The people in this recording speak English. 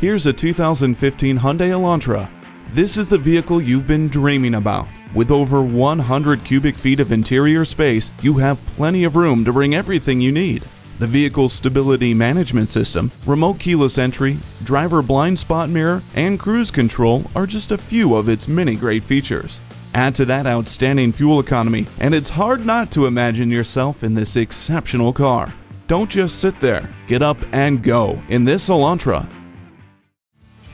Here's a 2015 Hyundai Elantra. This is the vehicle you've been dreaming about. With over 100 cubic feet of interior space, you have plenty of room to bring everything you need. The vehicle's stability management system, remote keyless entry, driver blind spot mirror, and cruise control are just a few of its many great features. Add to that outstanding fuel economy, and it's hard not to imagine yourself in this exceptional car. Don't just sit there. Get up and go in this Elantra.